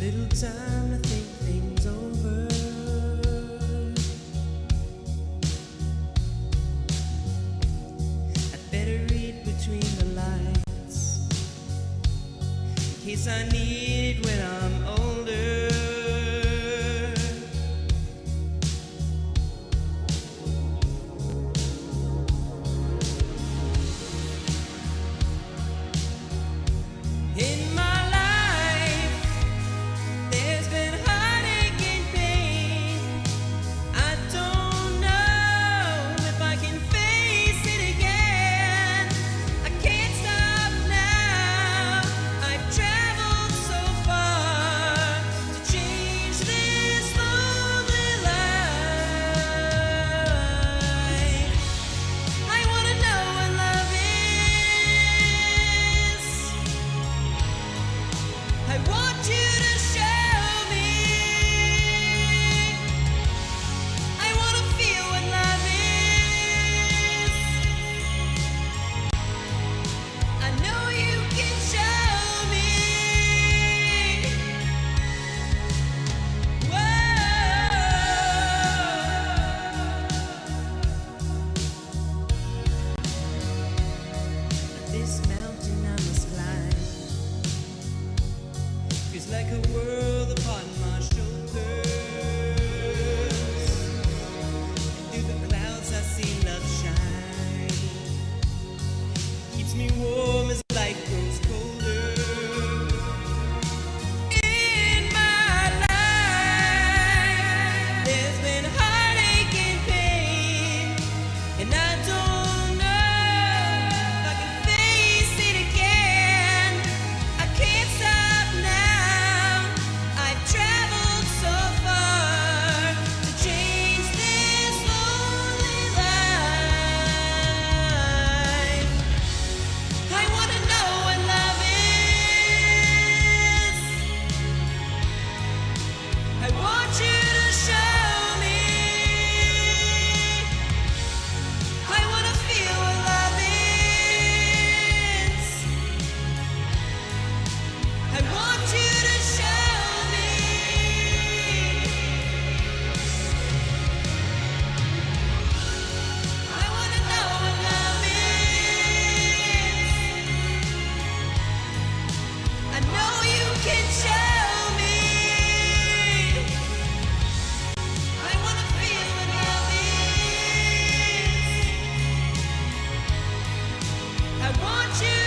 Little time to think things over. I better read between the lines in case I need it when I'm older. In like a word. I want you.